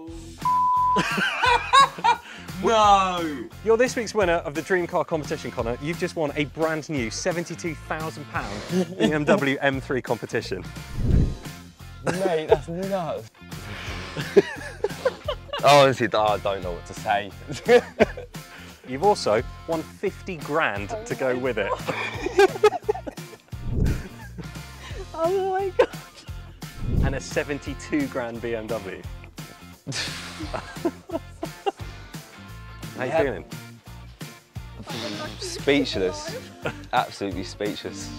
No! You're this week's winner of the Dream Car competition, Connor. You've just won a brand new £72,000 BMW M3 competition. Mate, that's nuts. Honestly, I don't know what to say. You've also won 50 grand to go oh with it. Oh my god. And a 72 grand BMW. How you Yeah. feeling? speechless. Absolutely speechless.